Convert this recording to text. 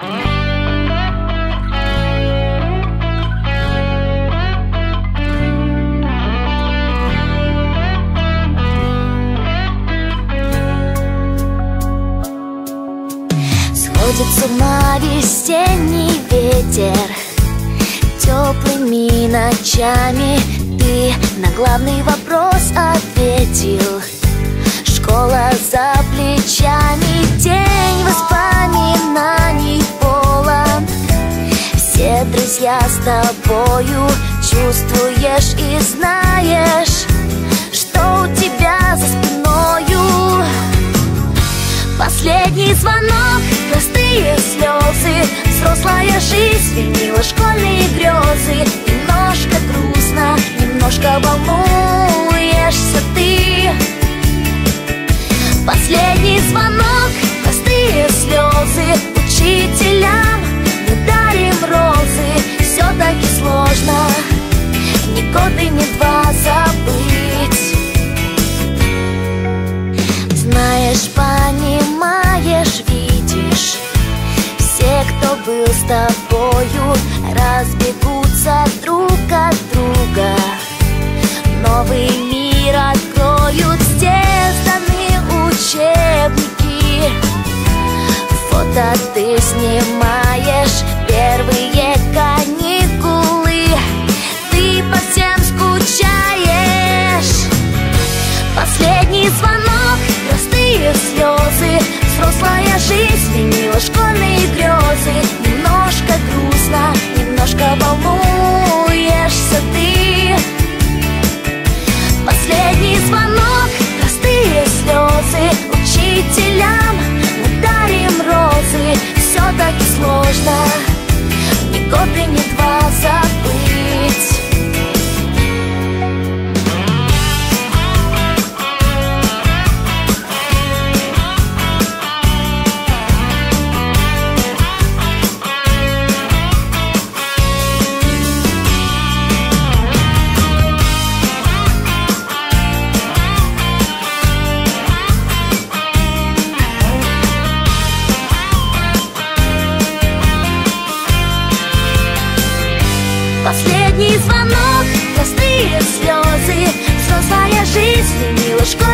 Сходит с ума весенний ветер. Теплыми ночами Ты на главный вопрос ответил Друзья с тобою Чувствуешь и знаешь Что у тебя за спиною. Последний звонок, простые слезы Взрослая жизнь сменила школьные грезы Фото ты снимаешь Первые каникулы Ты по всем скучаешь. Последний звонок, простые слезы Взрослая жизнь год и ни два забыть Последний звонок, простые слезы Взрослая жизнь сменила школьные грезы